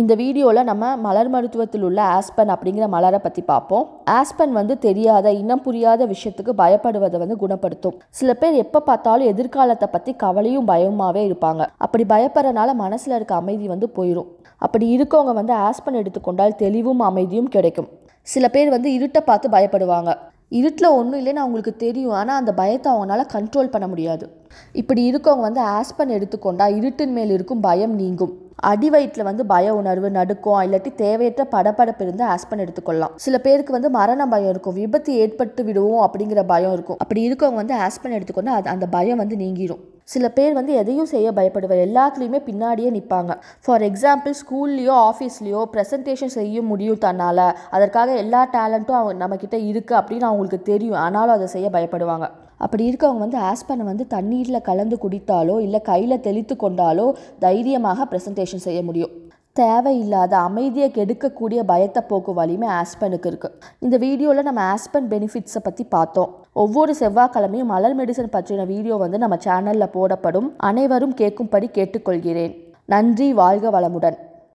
இந்த வீடியோவில் நம்ம மலர் மருத்துவத்தில் உள்ள ஆஸ்பன் அப்படிங்கிற மலரை பற்றி பார்ப்போம். ஆஸ்பன் வந்து தெரியாத இனம் புரியாத விஷயத்துக்கு பயப்படுவதை வந்து குணப்படுத்தும். சில பேர் எப்போ பார்த்தாலும் எதிர்காலத்தை பற்றி கவலையும் பயமாகவே இருப்பாங்க. அப்படி பயப்படுறனால மனசில் இருக்க அமைதி வந்து போயிடும் அப்படி இருக்கவங்க வந்து ஆஸ்பன் எடுத்துக்கொண்டால் தெளிவும் அமைதியும் கிடைக்கும். சில பேர் வந்து இருட்டை பார்த்து பயப்படுவாங்க. இருட்டில் ஒன்றும் இல்லைன்னு அவங்களுக்கு தெரியும். ஆனால் அந்த பயத்தை அவங்களால கண்ட்ரோல் பண்ண முடியாது. இப்படி இருக்கவங்க வந்து ஆஸ்பன் எடுத்துக்கொண்டால் இருட்டின் மேல் இருக்கும் பயம் நீங்கும். அடி வயிற்றில் வந்து பய உணர்வு நடுக்கம் இல்லாட்டி தேவையற்ற படபடப்பு இருந்து ஆஸ்பன் எடுத்துக்கொள்ளலாம். சில பேருக்கு வந்து மரண பயம் இருக்கும். விபத்து ஏற்பட்டு விடுவோம் அப்படிங்கிற பயம் இருக்கும். அப்படி இருக்கவங்க வந்து ஆஸ்பன் எடுத்துக்கொண்டு அது அந்த பயம் வந்து நீங்கிடும் சில பேர் வந்து எதையும் செய்ய பயப்படுவார். எல்லாத்துலேயுமே பின்னாடியே நிற்பாங்க ஃபார் எக்ஸாம்பிள் ஸ்கூல்லையோ ஆஃபீஸ்லேயோ ப்ரெசன்டேஷன் செய்ய முடியும் தன்னால். அதற்காக எல்லா டேலண்ட்டும் அவங்க நம்மக்கிட்ட இருக்குது அப்படின்னு அவங்களுக்கு தெரியும். ஆனாலும் அதை செய்ய பயப்படுவாங்க. அப்படி இருக்கவங்க வந்து ஆஸ்பனை வந்து தண்ணீரில் கலந்து குடித்தாலோ இல்லை கையில் தெளித்து கொண்டாலோ தைரியமாக ப்ரெசன்டேஷன் செய்ய முடியும். தேவையில்லாத அமைதியை கெடுக்கக்கூடிய பயத்தை போக்கு வலிமை ஆஸ்பனுக்கு இருக்குது இந்த வீடியோவில் நம்ம ஆஸ்பன் பெனிஃபிட்ஸை பற்றி பார்த்தோம். ஒவ்வொரு செவ்வாய்க்கிழமையும் மலர் மெடிசன் பற்றின வீடியோ வந்து நம்ம சேனலில் போடப்படும். அனைவரும் கேட்கும்படி கேட்டுக்கொள்கிறேன். நன்றி வாழ்க வளமுடன்.